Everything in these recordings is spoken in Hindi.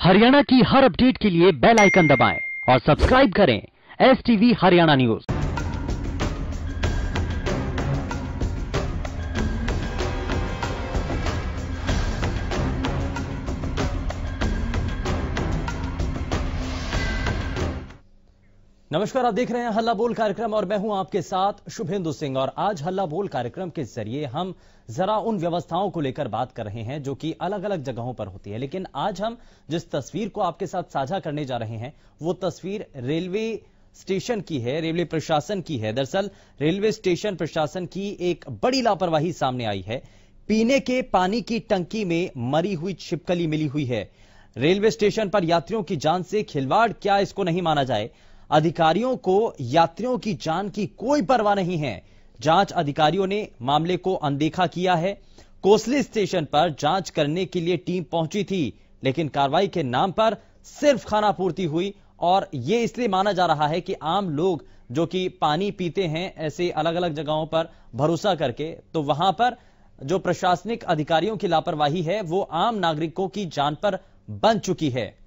हरियाणा की हर अपडेट के लिए बेल आइकन दबाएँ और सब्सक्राइब करें एस हरियाणा न्यूज़ नमस्कार, आप देख रहे हैं हल्ला बोल कार्यक्रम और मैं हूँ आपके साथ शुभेंदु सिंह और आज हल्ला बोल कार्यक्रम के ज़रिए हम जरा उन व्यवस्थाओं को लेकर बात कर रहे हैं जो कि अलग अलग जगहों पर होती है। लेकिन आज हम जिस तस्वीर को आपके साथ साझा करने जा रहे हैं, वो तस्वीर रेलवे स्टेशन की है, रेलवे प्रशासन की है। दरअसल, रेलवे स्टेशन प्रशासन की एक बड़ी लापरवाही सामने आई है। पीने के पानी की टंकी में मरी हुई छिपकली मिली हुई है। रेलवे स्टेशन पर यात्रियों की जान से खिलवाड़, क्या इसको नहीं माना जाए? अधिकारियों को यात्रियों की जान की कोई परवाह नहीं है। जाँच अधिकारियों ने मामले को अनदेखा किया है। कोसली स्टेशन पर जाँच करने के लिए टीम पहुँची थी, लेकिन कार्रवाई के नाम पर सिर्फ़ खाना पूर्ति हुई और यह इसलिए माना जा रहा है कि आम लोग जो कि पानी पीते हैं, ऐसे अलग अलग जगहों पर भरोसा करके तो वहाँ पर जो प्रशासनिक अधिकारियों की लापरवाही है, वो आम नागरिकों की जान पर बन चुकी है।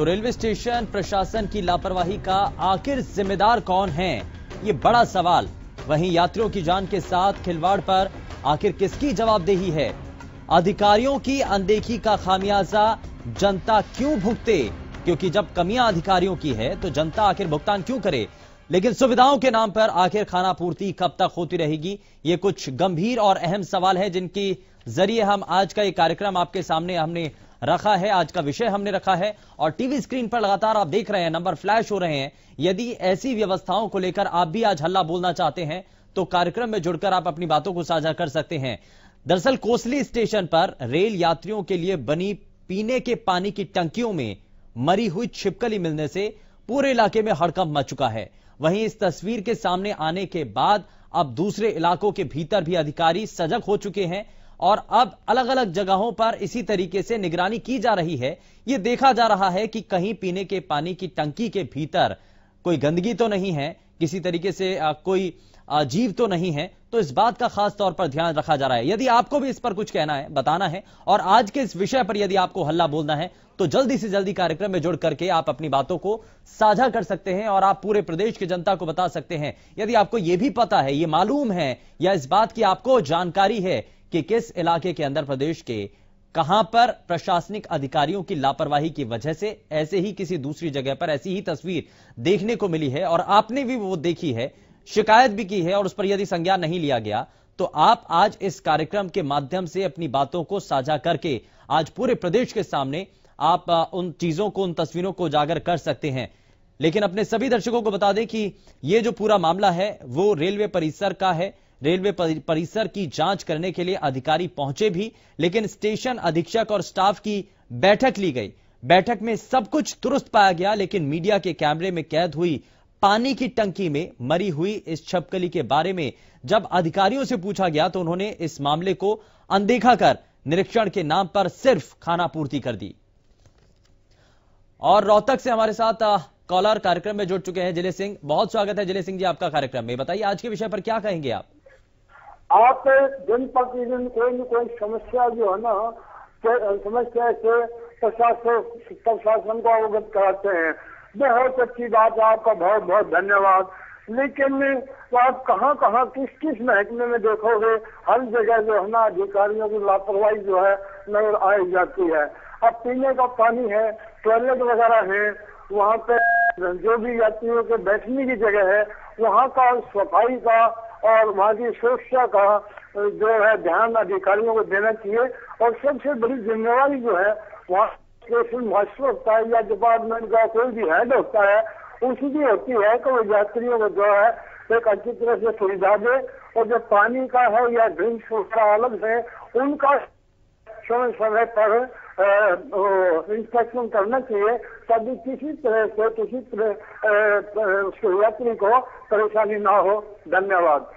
तो रेलवे स्टेशन प्रशासन की लापरवाही का आखिर जिम्मेदार कौन है? ये बड़ा सवाल। वहीं यात्रियों की जान के साथ खिलवाड़ पर आखिर किसकी जवाबदेही है? अधिकारियों की अनदेखी का खामियाजा जनता क्यों भुगते? क्योंकि जब कमियाँ अधिकारियों की है तो जनता आखिर भुगतान क्यों करे? लेकिन सुविधाओं के नाम पर आखिर खाना पूर्ति कब तक होती रहेगी? ये कुछ गंभीर और अहम सवाल है, जिनकी ज़रिए हम आज का ये कार्यक्रम आपके सामने हमने रखा है, आज का विषय हमने रखा है, और टीवी स्क्रीन पर लगातार आप देख रहे हैं, नंबर फ्लैश हो रहे हैं। यदि ऐसी व्यवस्थाओं को लेकर आप भी आज हल्ला बोलना चाहते हैं तो कार्यक्रम में जुड़कर आप अपनी बातों को साझा कर सकते हैं। दरअसल कोसली स्टेशन पर रेल यात्रियों के लिए बनी पीने के पानी की टंकियों में मरी हुई छिपकली मिलने से पूरे इलाके में हड़कंप मच चुका है। वहीं इस तस्वीर के सामने आने के बाद अब दूसरे इलाकों के भीतर भी अधिकारी सजग हो चुके हैं और अब अलग अलग जगहों पर इसी तरीके से निगरानी की जा रही है। यह देखा जा रहा है कि कहीं पीने के पानी की टंकी के भीतर कोई गंदगी तो नहीं है, किसी तरीके से कोई जीव तो नहीं है तो इस बात का खास तौर पर ध्यान रखा जा रहा है। यदि आपको भी इस पर कुछ कहना है, बताना है, और आज के इस विषय पर यदि आपको हल्ला बोलना है तो जल्दी से जल्दी कार्यक्रम में जुड़ करके आप अपनी बातों को साझा कर सकते हैं और आप पूरे प्रदेश की जनता को बता सकते हैं। यदि आपको यह भी पता है यह मालूम है, या इस बात की आपको जानकारी है कि किस इलाके के अंदर प्रदेश के कहाँ पर प्रशासनिक अधिकारियों की लापरवाही की वजह से ऐसे ही किसी दूसरी जगह पर ऐसी ही तस्वीर देखने को मिली है और आपने भी वो देखी है, शिकायत भी की है और उस पर यदि संज्ञान नहीं लिया गया तो आप आज इस कार्यक्रम के माध्यम से अपनी बातों को साझा करके आज पूरे प्रदेश के सामने आप उन चीज़ों को, उन तस्वीरों को उजागर कर सकते हैं। लेकिन अपने सभी दर्शकों को बता दें कि यह जो पूरा मामला है, वो रेलवे परिसर का है रेलवे परिसर की जाँच करने के लिए अधिकारी पहुँचे भी, लेकिन स्टेशन अधीक्षक और स्टाफ की बैठक ली गई। बैठक में सब कुछ दुरुस्त पाया गया, लेकिन मीडिया के कैमरे में कैद हुई, पानी की टंकी में मरी हुई इस छपकली के बारे में। जब अधिकारियों से पूछा गया तो उन्होंने इस मामले को अनदेखा कर निरीक्षण के नाम पर सिर्फ़ खाना पूर्ति कर दी। और रोहतक से हमारे साथ कॉलर कार्यक्रम में जुड़ चुके हैं ज़िले सिंह। बहुत स्वागत है ज़िले सिंह जी आपका कार्यक्रम में। बताइए, आज के विषय पर क्या कहेंगे आप? आप दिन प्रतिदिन कोई न कोई समस्या जो है ना समस्या से प्रशासन प्रशासन को अवगत कराते हैं। बहुत अच्छी बात है, आपका बहुत बहुत धन्यवाद। लेकिन आप कहाँ कहाँ, किस किस महकमे में देखोगे, हर जगह जो है ना, अधिकारियों की लापरवाही जो है, नज़र आई जाती है। अब पीने का पानी है टॉयलेट वगैरह है, वहाँ पे जो भी यात्रियों के बैठने की जगह है, वहाँ का सफ़ाई का और वहाँ की सुरक्षा का जो है ध्यान अधिकारियों को देना चाहिए। और सबसे बड़ी जिम्मेवारी जो है, वहाँ स्टेशन मास्टर होता है या डिपार्टमेंट का कोई भी हेड होता है, उसी की होती है कि वो यात्रियों को जो है एक अच्छी तरह से सुविधा दे। और जो पानी का है या ड्रिंक्स वगैरह अलग है उनका समय समय पर इंस्पेक्शन करना चाहिए, ताकि किसी तरह से, किसी तरह यात्री को परेशानी ना हो। धन्यवाद।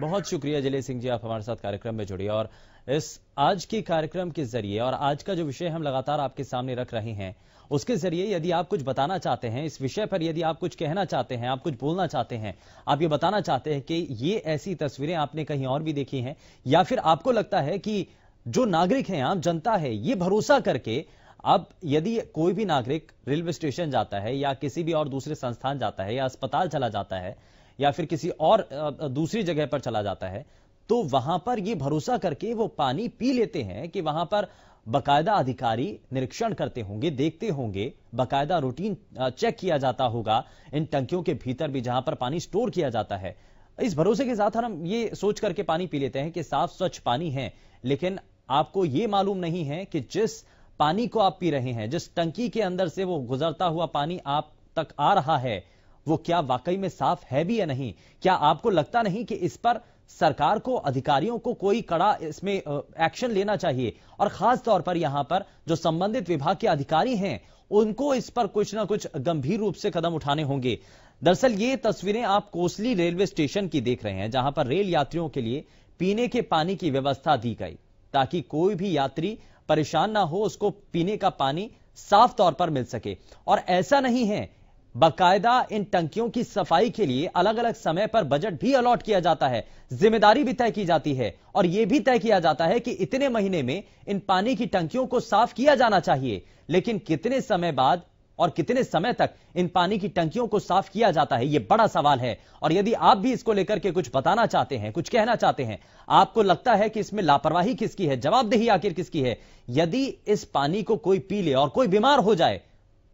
बहुत शुक्रिया जले सिंह जी, आप हमारे साथ कार्यक्रम में जुड़े और इस आज के कार्यक्रम के ज़रिए और आज का जो विषय हम लगातार आपके सामने रख रहे हैं, उसके ज़रिए यदि आप कुछ बताना चाहते हैं, इस विषय पर यदि आप कुछ कहना चाहते हैं, आप कुछ बोलना चाहते हैं, आप ये बताना चाहते हैं कि ये ऐसी तस्वीरें आपने कहीं और भी देखी हैं, या फिर आपको लगता है कि जो नागरिक हैं आम जनता है, ये भरोसा करके अब यदि कोई भी नागरिक रेलवे स्टेशन जाता है या किसी भी और दूसरे संस्थान जाता है या अस्पताल चला जाता है या फिर किसी और दूसरी जगह पर चला जाता है तो वहाँ पर ये भरोसा करके वो पानी पी लेते हैं कि वहाँ पर बकायदा अधिकारी निरीक्षण करते होंगे, देखते होंगे, बकायदा रूटीन चेक किया जाता होगा, इन टंकियों के भीतर भी जहाँ पर पानी स्टोर किया जाता है। इस भरोसे के साथ हम ये सोच करके पानी पी लेते हैं कि साफ़ स्वच्छ पानी है, लेकिन आपको ये मालूम नहीं है कि जिस पानी को आप पी रहे हैं, जिस टंकी के अंदर से वो गुजरता हुआ पानी आप तक आ रहा है, वो क्या वाकई में साफ़ है भी या नहीं? क्या आपको लगता नहीं कि इस पर सरकार को, अधिकारियों को कोई कड़ा इसमें एक्शन लेना चाहिए? और खास तौर पर यहाँ पर जो संबंधित विभाग के अधिकारी हैं, उनको इस पर कुछ ना कुछ गंभीर रूप से कदम उठाने होंगे। दरअसल ये तस्वीरें आप कोसली रेलवे स्टेशन की देख रहे हैं, जहाँ पर रेल यात्रियों के लिए पीने के पानी की व्यवस्था दी गई। ताकि कोई भी यात्री परेशान ना हो, उसको पीने का पानी साफ़ तौर पर मिल सके। और ऐसा नहीं है, बाकायदा इन टंकियों की सफ़ाई के लिए अलग अलग समय पर बजट भी अलॉट किया जाता है, ज़िम्मेदारी भी तय की जाती है, और यह भी तय किया जाता है कि इतने महीने में इन पानी की टंकियों को साफ़ किया जाना चाहिए। लेकिन कितने समय बाद और कितने समय तक इन पानी की टंकियों को साफ़ किया जाता है यह बड़ा सवाल है। और यदि आप भी इसको लेकर के कुछ बताना चाहते हैं, कुछ कहना चाहते हैं, आपको लगता है कि इसमें लापरवाही किसकी है, जवाबदेही आखिर किसकी है? यदि इस पानी को कोई पी ले और कोई बीमार हो जाए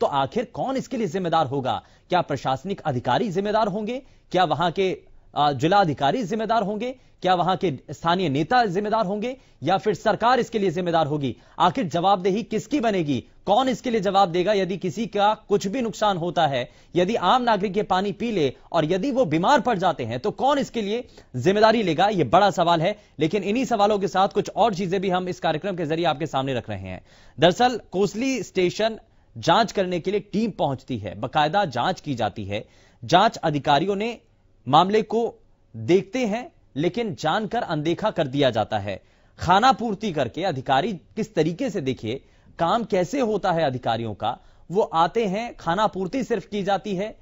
तो आखिर कौन इसके लिए जिम्मेदार होगा? क्या प्रशासनिक अधिकारी जिम्मेदार होंगे? क्या वहाँ के जिला अधिकारी जिम्मेदार होंगे? क्या वहाँ के स्थानीय नेता जिम्मेदार होंगे? या फिर सरकार इसके लिए जिम्मेदार होगी? आखिर जवाबदेही किसकी बनेगी? कौन इसके लिए जवाब देगा यदि किसी का कुछ भी नुकसान होता है? यदि आम नागरिक ये पानी पी ले और यदि वो बीमार पड़ जाते हैं तो कौन इसके लिए ज़िम्मेदारी लेगा? यह बड़ा सवाल है, लेकिन इन्हीं सवालों के साथ कुछ और चीज़ें भी हम इस कार्यक्रम के ज़रिए आपके सामने रख रहे हैं। दरअसल, कोसली स्टेशन जाँच करने के लिए टीम पहुँचती है। बकायदा जाँच की जाती है। जाँच अधिकारियों ने मामले को देखते हैं, लेकिन जानकर अनदेखा कर दिया जाता है। खाना पूर्ति करके अधिकारी किस तरीके से देखिए, काम कैसे होता है अधिकारियों का, वो आते हैं, खाना पूर्ति सिर्फ़ की जाती है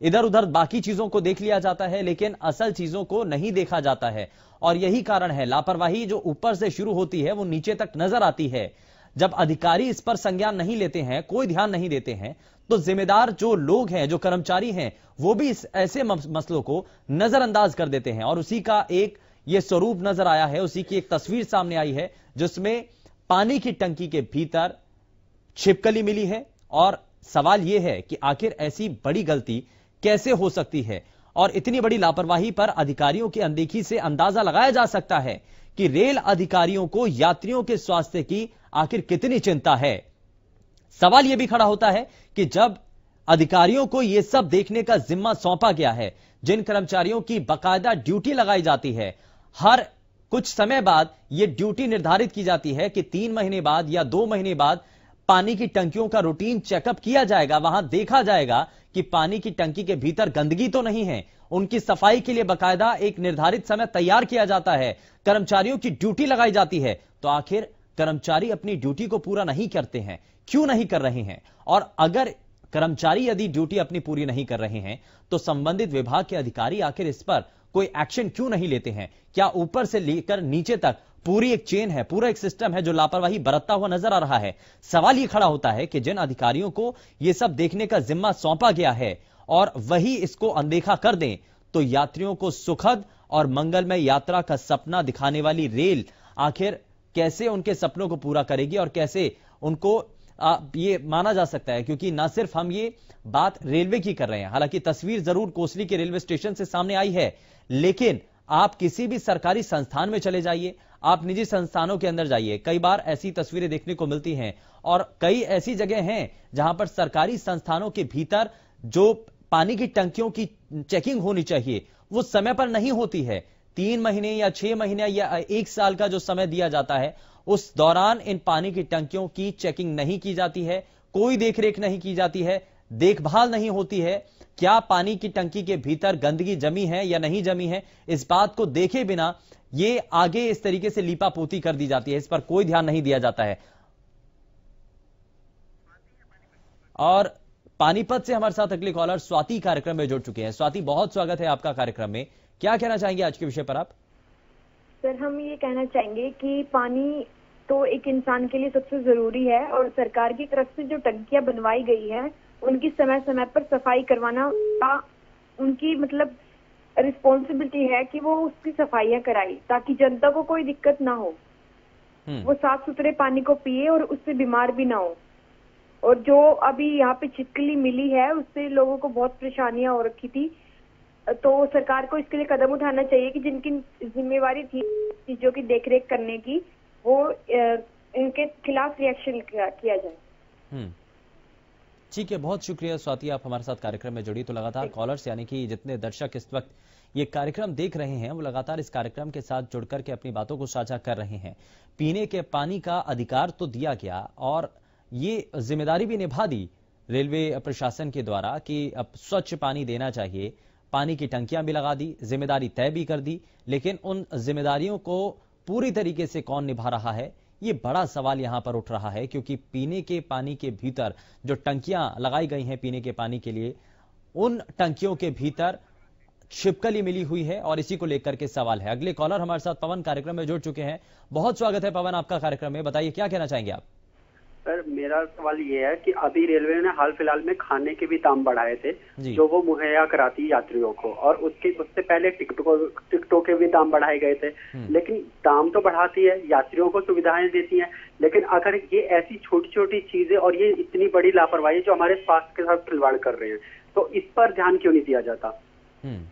इधर उधर बाकी चीज़ों को देख लिया जाता है, लेकिन असल चीज़ों को नहीं देखा जाता है। और यही कारण है, लापरवाही जो ऊपर से शुरू होती है, वो नीचे तक नज़र आती है। जब अधिकारी इस पर संज्ञान नहीं लेते हैं, कोई ध्यान नहीं देते हैं तो जिम्मेदार जो लोग हैं, जो कर्मचारी हैं, वो भी इस ऐसे मसलों को नजरअंदाज कर देते हैं। और उसी का एक ये स्वरूप नज़र आया है, उसी की एक तस्वीर सामने आई है, जिसमें पानी की टंकी के भीतर छिपकली मिली है। और सवाल यह है कि आखिर ऐसी बड़ी गलती कैसे हो सकती है? और इतनी बड़ी लापरवाही पर अधिकारियों की अनदेखी से अंदाज़ा लगाया जा सकता है कि रेल अधिकारियों को यात्रियों के स्वास्थ्य की आखिर कितनी चिंता है। सवाल यह भी खड़ा होता है कि जब अधिकारियों को यह सब देखने का जिम्मा सौंपा गया है, जिन कर्मचारियों की बकायदा ड्यूटी लगाई जाती है, हर कुछ समय बाद यह ड्यूटी निर्धारित की जाती है कि तीन महीने बाद या दो महीने बाद पानी की टंकियों का रूटीन चेकअप किया जाएगा। वहाँ देखा जाएगा कि पानी की टंकी के भीतर गंदगी तो नहीं है, उनकी सफ़ाई के लिए बकायदा एक निर्धारित समय तैयार किया जाता है, कर्मचारियों की ड्यूटी लगाई जाती है तो आखिर कर्मचारी अपनी ड्यूटी को पूरा नहीं करते हैं। क्यों नहीं कर रहे हैं? और अगर कर्मचारी यदि ड्यूटी अपनी पूरी नहीं कर रहे हैं तो संबंधित विभाग के अधिकारी आखिर इस पर कोई एक्शन क्यों नहीं लेते हैं? क्या ऊपर से लेकर नीचे तक पूरी एक चेन है, पूरा एक सिस्टम है जो लापरवाही बरतता हुआ नज़र आ रहा है? सवाल यह खड़ा होता है कि जिन अधिकारियों को यह सब देखने का जिम्मा सौंपा गया है और वही इसको अनदेखा कर दें तो यात्रियों को सुखद और मंगलमय यात्रा का सपना दिखाने वाली रेल आखिर कैसे उनके सपनों को पूरा करेगी और कैसे उनको ये माना जा सकता है, क्योंकि ना सिर्फ़ हम ये बात रेलवे की कर रहे हैं, हालाँकि तस्वीर ज़रूर कोसली के रेलवे स्टेशन से सामने आई है, लेकिन आप किसी भी सरकारी संस्थान में चले जाइए, आप निजी संस्थानों के अंदर जाइए, कई बार ऐसी तस्वीरें देखने को मिलती हैं, और कई ऐसी जगह हैं जहाँ पर सरकारी संस्थानों के भीतर जो पानी की टंकियों की चेकिंग होनी चाहिए, वो समय पर नहीं होती है। तीन महीने या छह महीने या एक साल का जो समय दिया जाता है, उस दौरान इन पानी की टंकियों की चेकिंग नहीं की जाती है, कोई देखरेख नहीं की जाती है, देखभाल नहीं होती है। क्या पानी की टंकी के भीतर गंदगी जमी है या नहीं जमी है, इस बात को देखे बिना ये आगे इस तरीके से लीपा पोती कर दी जाती है। इस पर कोई ध्यान नहीं दिया जाता है। और पानीपत से हमारे साथ अगले कॉलर स्वाति कार्यक्रम में जुड़ चुके हैं। स्वाति, बहुत स्वागत है आपका कार्यक्रम में। क्या कहना चाहेंगे आज के विषय पर आप? सर हम ये कहना चाहेंगे कि पानी तो एक इंसान के लिए सबसे ज़रूरी है और सरकार की तरफ़ से जो टंकियाँ बनवाई गई है उनकी समय समय पर सफ़ाई करवाना का उनकी मतलब रिस्पॉन्सिबिलिटी है कि वो उसकी सफाइयाँ कराई ताकि जनता को कोई दिक्कत ना हो। हम्म, वो साफ़ सुथरे पानी को पिए और उससे बीमार भी ना हो। और जो अभी यहाँ पे छिपकली मिली है उससे लोगों को बहुत परेशानियाँ हो रखी थी तो सरकार को इसके लिए कदम उठाना चाहिए कि जिनकी जिम्मेवारी थी चीज़ों की देखरेख करने की वो इनके खिलाफ रिएक्शन किया, जाए। हम्म। ठीक है बहुत शुक्रिया स्वाति आप हमारे साथ कार्यक्रम में जुड़ी। तो लगातार कॉलर्स यानी कि जितने दर्शक इस वक्त ये कार्यक्रम देख रहे हैं वो लगातार इस कार्यक्रम के साथ जुड़ करके अपनी बातों को साझा कर रहे हैं। पीने के पानी का अधिकार तो दिया गया और ये ज़िम्मेदारी भी निभा दी रेलवे प्रशासन के द्वारा कि अब स्वच्छ पानी देना चाहिए। पानी की टंकियाँ भी लगा दी, ज़िम्मेदारी तय भी कर दी, लेकिन उन जिम्मेदारियों को पूरी तरीके से कौन निभा रहा है? ये बड़ा सवाल यहाँ पर उठ रहा है, क्योंकि पीने के पानी के भीतर जो टंकियाँ लगाई गई हैं पीने के पानी के लिए, उन टंकियों के भीतर छिपकली मिली हुई है और इसी को लेकर के सवाल है। अगले कॉलर हमारे साथ पवन कार्यक्रम में जुड़ चुके हैं। बहुत स्वागत है पवन, आपका कार्यक्रम में। बताइए, क्या कहना चाहेंगे आप? सर मेरा सवाल ये है कि अभी रेलवे ने हाल फ़िलहाल में खाने के भी दाम बढ़ाए थे जो। वो मुहैया कराती यात्रियों को और उसके उससे पहले टिकटों टिकटों के भी दाम बढ़ाए गए थे। हम्म। लेकिन दाम तो बढ़ाती है यात्रियों को सुविधाएँ देती है लेकिन अगर ये ऐसी छोटी छोटी चीज़ें और ये इतनी बड़ी लापरवाही जो हमारे स्वास्थ्य के साथ खिलवाड़ कर रहे हैं तो इस पर ध्यान क्यों नहीं दिया जाता? हम्म।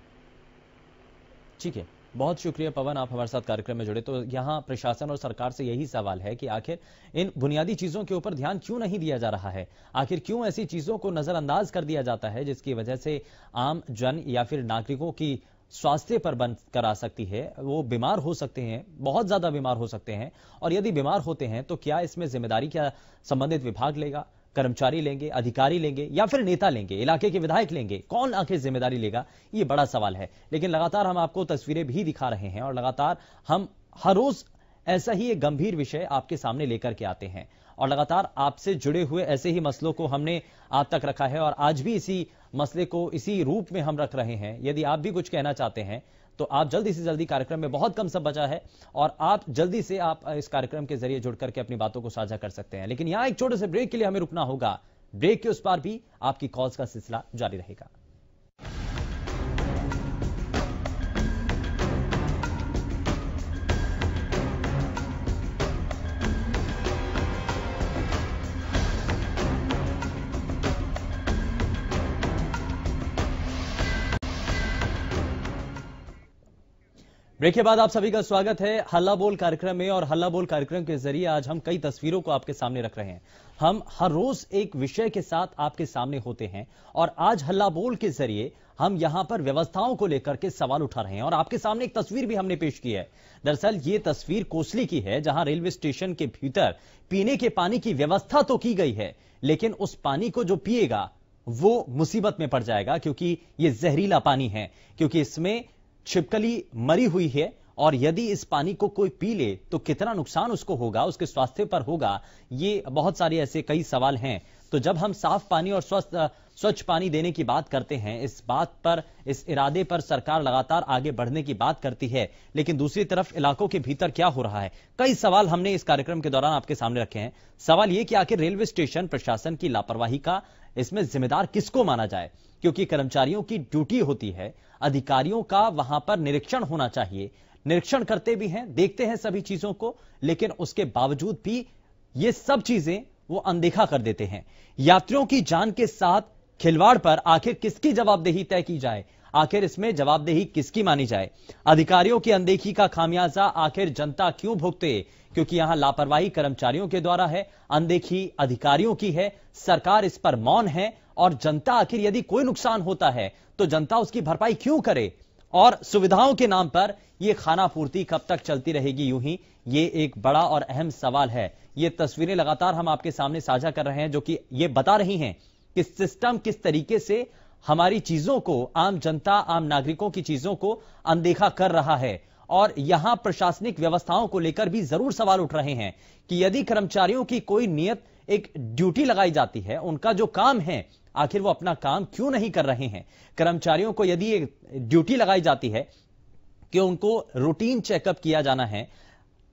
ठीक है। बहुत शुक्रिया पवन, आप हमारे साथ कार्यक्रम में जुड़े। तो यहाँ प्रशासन और सरकार से यही सवाल है कि आखिर इन बुनियादी चीज़ों के ऊपर ध्यान क्यों नहीं दिया जा रहा है? आखिर क्यों ऐसी चीज़ों को नजरअंदाज कर दिया जाता है जिसकी वजह से आम जन या फिर नागरिकों की स्वास्थ्य पर बन करा सकती है? वो बीमार हो सकते हैं, बहुत ज़्यादा बीमार हो सकते हैं। और यदि बीमार होते हैं तो क्या इसमें ज़िम्मेदारी क्या संबंधित विभाग लेगा? कर्मचारी लेंगे, अधिकारी लेंगे या फिर नेता लेंगे, इलाके के विधायक लेंगे, कौन आखिर ज़िम्मेदारी लेगा? ये बड़ा सवाल है। लेकिन लगातार हम आपको तस्वीरें भी दिखा रहे हैं और लगातार हम हर रोज ऐसा ही एक गंभीर विषय आपके सामने लेकर के आते हैं। और लगातार आपसे जुड़े हुए ऐसे ही मसलों को हमने आप तक रखा है और आज भी इसी मसले को इसी रूप में हम रख रहे हैं। यदि आप भी कुछ कहना चाहते हैं तो आप जल्दी से जल्दी कार्यक्रम में बहुत कम सब बचा है और आप जल्दी से आप इस कार्यक्रम के ज़रिए जुड़ करके अपनी बातों को साझा कर सकते हैं। लेकिन यहाँ एक छोटे से ब्रेक के लिए हमें रुकना होगा। ब्रेक के उस पार भी आपकी कॉल्स का सिलसिला जारी रहेगा। ब्रेक के बाद आप सभी का स्वागत है हल्ला बोल कार्यक्रम में और हल्ला बोल कार्यक्रम के ज़रिए आज हम कई तस्वीरों को आपके सामने रख रहे हैं। हम हर रोज एक विषय के साथ आपके सामने होते हैं और आज हल्ला बोल के ज़रिए हम यहाँ पर व्यवस्थाओं को लेकर के सवाल उठा रहे हैं और आपके सामने एक तस्वीर भी हमने पेश की है। दरअसल ये तस्वीर कोसली की है, जहाँ रेलवे स्टेशन के भीतर पीने के पानी की व्यवस्था तो की गई है, लेकिन उस पानी को जो पिएगा वो मुसीबत में पड़ जाएगा क्योंकि ये जहरीला पानी है, क्योंकि इसमें छिपकली मरी हुई है और यदि इस पानी को कोई पी ले तो कितना नुकसान उसको होगा, उसके स्वास्थ्य पर होगा? ये बहुत सारे ऐसे कई सवाल हैं। तो जब हम साफ़ पानी और स्वस्थ, स्वच्छ पानी देने की बात करते हैं, इस बात पर, इस इरादे पर सरकार लगातार आगे बढ़ने की बात करती है, लेकिन दूसरी तरफ़ इलाकों के भीतर क्या हो रहा है? कई सवाल हमने इस कार्यक्रम के दौरान आपके सामने रखे हैं। सवाल ये कि आखिर रेलवे स्टेशन प्रशासन की लापरवाही का इसमें जिम्मेदार किसको माना जाए? क्योंकि कर्मचारियों की ड्यूटी होती है, अधिकारियों का वहाँ पर निरीक्षण होना चाहिए। निरीक्षण करते भी हैं, देखते हैं सभी चीज़ों को, लेकिन उसके बावजूद भी ये सब चीज़ें वो अनदेखा कर देते हैं। यात्रियों की जान के साथ खिलवाड़ पर आखिर किसकी जवाबदेही तय की जाए? आखिर इसमें जवाबदेही किसकी मानी जाए? अधिकारियों की अनदेखी का खामियाजा आखिर जनता क्यों भुगते? क्योंकि यहाँ लापरवाही कर्मचारियों के द्वारा है, अनदेखी अधिकारियों की है, सरकार इस पर मौन है और जनता आखिर यदि कोई नुकसान होता है तो जनता उसकी भरपाई क्यों करे? और सुविधाओं के नाम पर यह खाना पूर्ति कब तक चलती रहेगी यूँ ही? ये एक बड़ा और अहम सवाल है। ये तस्वीरें लगातार हम आपके सामने साझा कर रहे हैं जो कि ये बता रही हैं कि सिस्टम किस तरीके से हमारी चीज़ों को, आम जनता, आम नागरिकों की चीज़ों को अनदेखा कर रहा है। और यहाँ प्रशासनिक व्यवस्थाओं को लेकर भी ज़रूर सवाल उठ रहे हैं कि यदि कर्मचारियों की कोई नियत एक ड्यूटी लगाई जाती है, उनका जो काम है, आखिर वो अपना काम क्यों नहीं कर रहे हैं? कर्मचारियों को यदि एक ड्यूटी लगाई जाती है कि उनको रूटीन चेकअप किया जाना है,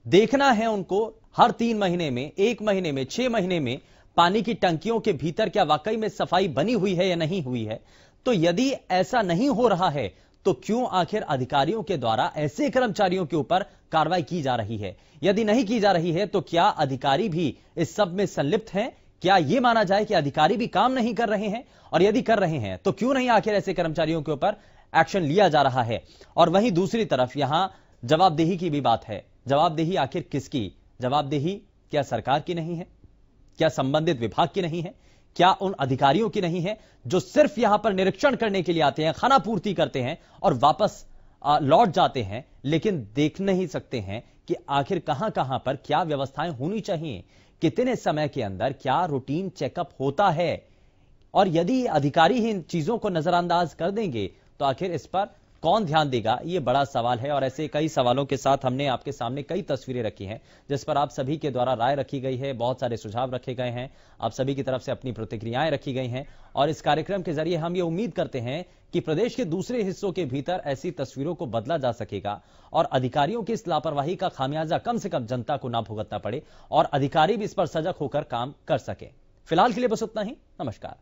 देखना है उनको हर तीन महीने में, एक महीने में, छह महीने में पानी की टंकियों के भीतर क्या वाकई में सफ़ाई बनी हुई है या नहीं हुई है तो यदि ऐसा नहीं हो रहा है तो क्यों आखिर अधिकारियों के द्वारा ऐसे कर्मचारियों के ऊपर कार्रवाई की जा रही है? यदि नहीं की जा रही है तो क्या अधिकारी भी इस सब में संलिप्त हैं? क्या यह माना जाए कि अधिकारी भी काम नहीं कर रहे हैं? और यदि कर रहे हैं तो क्यों नहीं आखिर ऐसे कर्मचारियों के ऊपर एक्शन लिया जा रहा है? और वहीं दूसरी तरफ़ यहाँ जवाबदेही की भी बात है। जवाबदेही आखिर किसकी? जवाबदेही क्या सरकार की नहीं है? क्या संबंधित विभाग की नहीं है? क्या उन अधिकारियों की नहीं है जो सिर्फ़ यहाँ पर निरीक्षण करने के लिए आते हैं, खाना पूर्ति करते हैं और वापस लौट जाते हैं, लेकिन देख नहीं सकते हैं कि आखिर कहाँ कहाँ पर क्या व्यवस्थाएँ होनी चाहिए, कितने समय के अंदर क्या रूटीन चेकअप होता है। और यदि अधिकारी ही इन चीज़ों को नजरअंदाज कर देंगे तो आखिर इस पर कौन ध्यान देगा? ये बड़ा सवाल है और ऐसे कई सवालों के साथ हमने आपके सामने कई तस्वीरें रखी हैं, जिस पर आप सभी के द्वारा राय रखी गई है, बहुत सारे सुझाव रखे गए हैं, आप सभी की तरफ़ से अपनी प्रतिक्रियाएँ रखी गई हैं और इस कार्यक्रम के ज़रिए हम ये उम्मीद करते हैं कि प्रदेश के दूसरे हिस्सों के भीतर ऐसी तस्वीरों को बदला जा सकेगा और अधिकारियों की इस लापरवाही का खामियाजा कम से कम जनता को ना भुगतना पड़े और अधिकारी भी इस पर सजग होकर काम कर सके। फ़िलहाल के लिए बस उतना ही। नमस्कार।